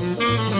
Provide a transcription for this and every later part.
Música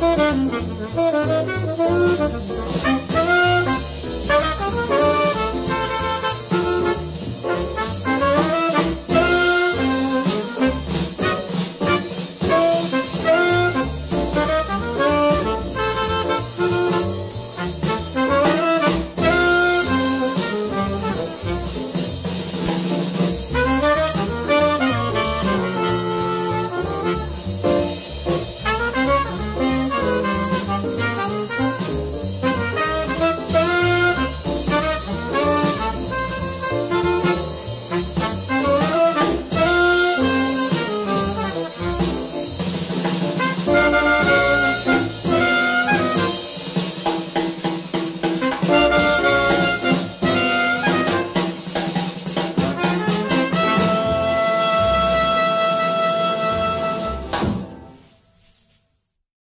Thank you.